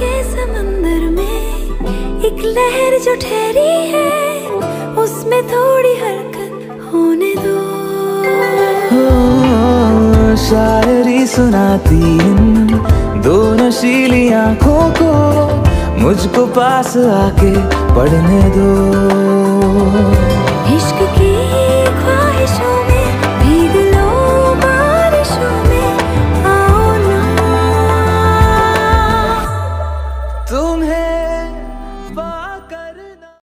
के समंदर में एक लहर जो ठहरी है, उसमें थोड़ी हरकत होने दो। हाँ, शायरी सुनाती इन दो नशीली आँखों को, मुझको पास आके पढ़ने दो। own here.